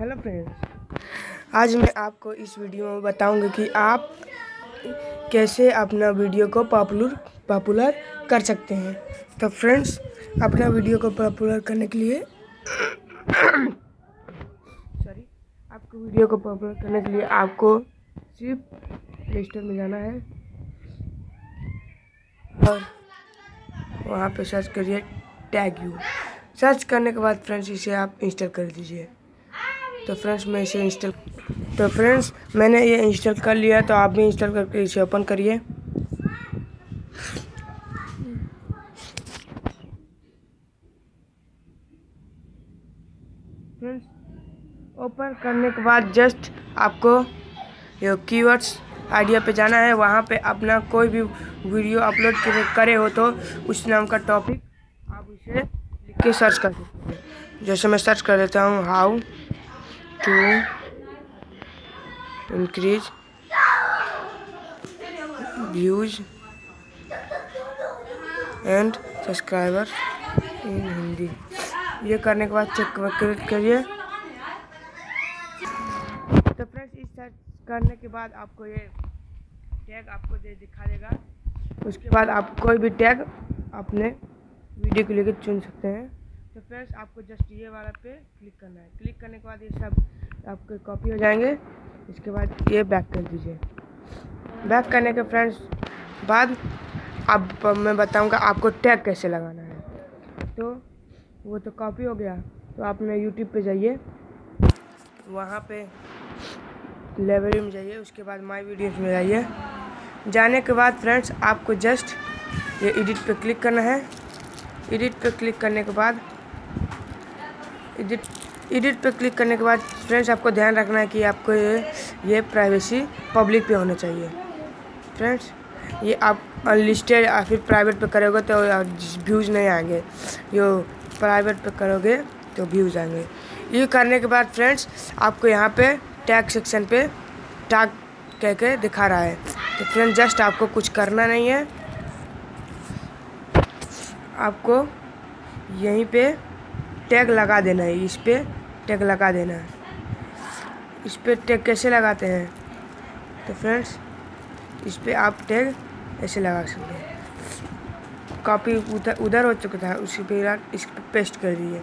Hello friends आज मैं आपको इस वीडियो में बताऊँगा कि आप कैसे अपना वीडियो को पॉपुलर पॉपुलर कर सकते हैं। तो फ्रेंड्स अपना वीडियो को पॉपुलर करने के लिए सॉरी आपको वीडियो को पॉपुलर करने के लिए आपको सिर्फ़ प्ले स्टोर में जाना है। और वहाँ पे सर्च करिए टैग यू सर्च करने के बाद फ्रेंड्स इसे आप इंस्टॉल कर दीजिए। तो फ्रेंड्स, मैं इसे इंस्टॉल तो फ्रेंड्स, मैंने ये इंस्टॉल कर लिया तो आप भी इंस्टॉल करके इसे ओपन करिए। फ्रेंड्स ओपन करने के बाद जस्ट आपको ये कीवर्ड्स आइडिया पे जाना है। वहाँ पे अपना कोई भी वीडियो अपलोड करे हो तो उस नाम का टॉपिक आप उसे लिख के सर्च कर सकते हैं। जैसे मैं सर्च कर देता हूँ how to increase views and subscriber in Hindi ये करने के बाद चेक क्लिक करिए। तो फ्रेंड्स इस सर्च करने के बाद आपको ये टैग आपको दे दिखा देगा। उसके बाद आप कोई भी टैग अपने वीडियो को लेकर चुन सकते हैं। तो फ्रेंड्स आपको जस्ट ये वाला पे क्लिक करना है। क्लिक करने के बाद ये सब आपके कॉपी हो जाएँगे। इसके बाद ये बैक कर दीजिए। बैक करने के फ्रेंड्स बाद अब मैं बताऊँगा आपको टैग कैसे लगाना है। तो वो तो कॉपी हो गया। तो आप अपने यूट्यूब पे जाइए। वहाँ पे लाइब्रेरी में जाइए। उसके बाद माई वीडियोस में जाइए। जाने के बाद फ्रेंड्स आपको जस्ट ये एडिट पे क्लिक करना है। एडिट पे क्लिक करने के बाद एडिट एडिट पे क्लिक करने के बाद फ्रेंड्स आपको ध्यान रखना है कि आपको ये ये प्राइवेसी पब्लिक पे होना चाहिए। फ्रेंड्स ये आप अनलिस्टेड या फिर प्राइवेट पे करोगे तो व्यूज़ नहीं आएँगे, जो प्राइवेट पे करोगे तो व्यूज़ आएँगे। ये करने के बाद फ्रेंड्स आपको यहाँ पे टैग सेक्शन पे टैग कह के दिखा रहा है। तो फ्रेंड जस्ट आपको कुछ करना नहीं है। आपको यहीं पे टैग लगा देना है, इस पर टैग लगा देना है। इस पर टैग कैसे लगाते हैं? तो फ्रेंड्स, इस पर आप टैग ऐसे लगा सकते हैं। कॉपी उधर उधर हो चुका था, उसी पर इस पर पेस्ट कर दीजिए।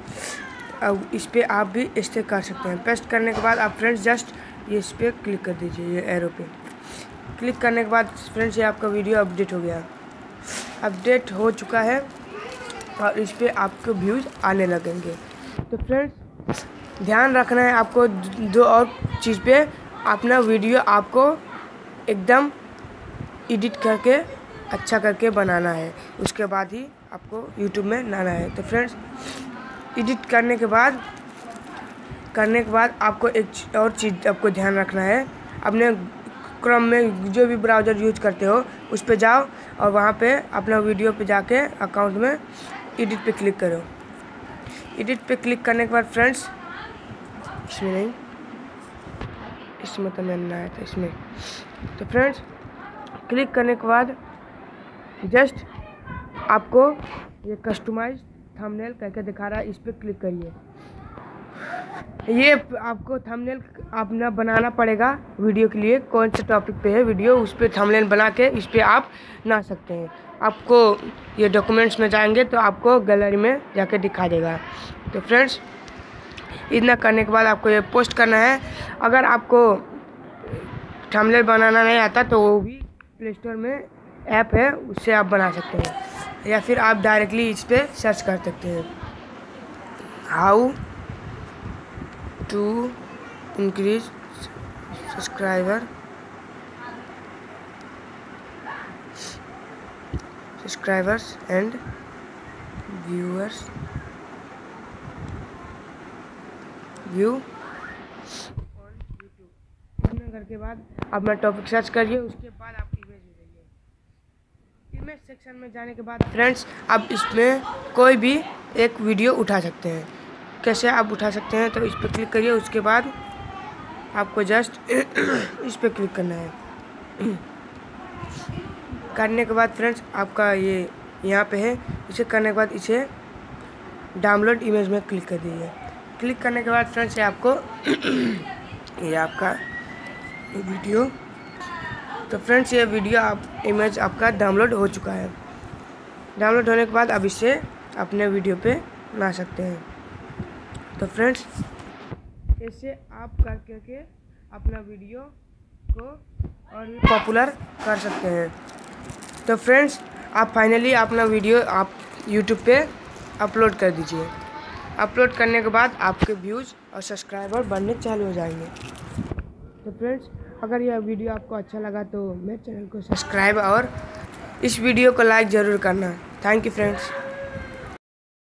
अब इस पर आप भी इस कर सकते हैं। पेस्ट करने के बाद आप फ्रेंड्स जस्ट ये इस पर क्लिक कर दीजिए, ये एरो पे। क्लिक करने के बाद फ्रेंड्स ये आपका वीडियो अपडेट हो गया। अपडेट हो चुका है। और इस पर आपको व्यूज़ आने लगेंगे। तो फ्रेंड्स ध्यान रखना है आपको दो और चीज़ पे अपना वीडियो आपको एकदम एडिट करके अच्छा करके बनाना है। उसके बाद ही आपको यूट्यूब में लाना है। तो फ्रेंड्स एडिट करने के बाद, करने के बाद आपको एक और चीज़ आपको ध्यान रखना है। अपने क्रम में जो भी ब्राउज़र यूज़ करते हो, उस पर जाओ और वहाँ पे अपना वीडियो पे जाके अकाउंट में एडिट पे क्लिक करो। एडिट पे क्लिक करने के बाद फ्रेंड्स, इसमें नहीं, इसमें तो मैंने आया था, इसमें। तो फ्रेंड्स, क्लिक करने के बाद जस्ट आपको ये कस्टमाइज थंबनेल करके दिखा रहा है, इस पर क्लिक करिए। ये आपको थंबनेल अपना बनाना पड़ेगा वीडियो के लिए, कौन से टॉपिक पे है वीडियो उस पर थंबनेल बना के इस पर आप ना सकते हैं। आपको ये डॉक्यूमेंट्स में जाएँगे तो आपको गैलरी में जाके दिखा देगा। तो फ्रेंड्स इतना करने के बाद आपको ये पोस्ट करना है। अगर आपको थंबनेल बनाना नहीं आता तो वो भी प्ले स्टोर में ऐप है, उससे आप बना सकते हैं। या फिर आप डायरेक्टली इस पर सर्च कर सकते हैं। How to increase subscriber subscribers and viewers view. इतना करके बाद अपना टॉपिक सर्च करिए, उसके बाद आप इमेज में जाइए इमेज सेक्शन में जाने के बाद फ्रेंड्स, आप इसमें कोई भी एक वीडियो उठा सकते हैं। कैसे आप उठा सकते हैं? तो इस पर क्लिक करिए, उसके बाद आपको जस्ट इस पर क्लिक करना है। करने के बाद फ्रेंड्स आपका ये यहाँ पे है। इसे करने के बाद इसे डाउनलोड इमेज में क्लिक कर दीजिए। क्लिक करने के बाद फ्रेंड्स ये आपको ये आपका वीडियो तो फ्रेंड्स ये वीडियो आप इमेज आपका डाउनलोड हो चुका है। डाउनलोड होने के बाद अब इसे अपने वीडियो पे ला सकते हैं। तो फ्रेंड्स ऐसे आप कर करके अपना वीडियो को और भी पॉपुलर कर सकते हैं। तो फ्रेंड्स, आप फाइनली अपना वीडियो आप यूट्यूब पे अपलोड कर दीजिए। अपलोड करने के बाद आपके व्यूज़ और सब्सक्राइबर बढ़ने चालू हो जाएँगे। तो फ्रेंड्स, अगर यह वीडियो आपको अच्छा लगा तो मेरे चैनल को सब्सक्राइब और इस वीडियो को लाइक ज़रूर करना। Thank you friends